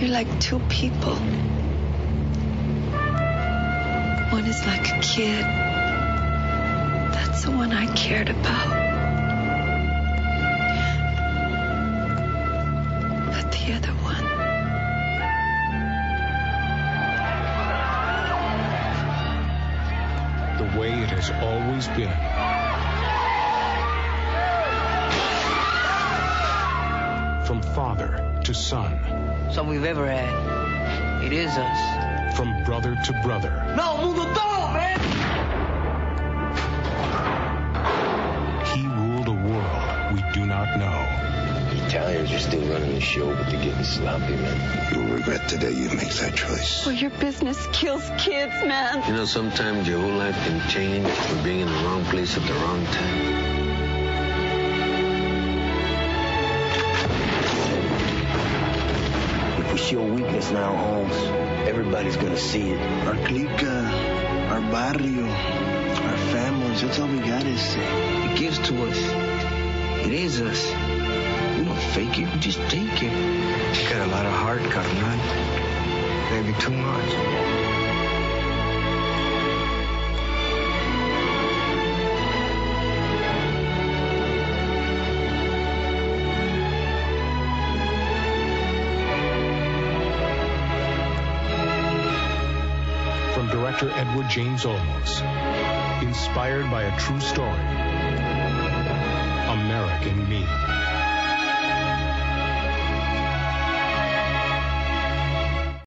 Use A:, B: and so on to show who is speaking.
A: You're like two people. One is like a kid. That's the one I cared about. But the other one.
B: The way it has always been. From father to son.
C: Some we've ever had. It is us.
B: From brother to brother.
C: No, mundo todo, man!
B: He ruled a world we do not know.
D: The Italians are still running the show, but they're getting sloppy, man.
E: You'll regret the day you make that choice.
A: Well, your business kills kids, man.
D: You know, sometimes your whole life can change from being in the wrong place at the wrong time.
F: If we show weakness now, Holmes, everybody's gonna see it.
G: Our clica, our barrio, our families, that's all we got is say.
C: It gives to us. It is us. We don't fake it, we just take it. You got a lot of heart, carnal. Maybe too much.
B: From director Edward James Olmos. Inspired by a true story.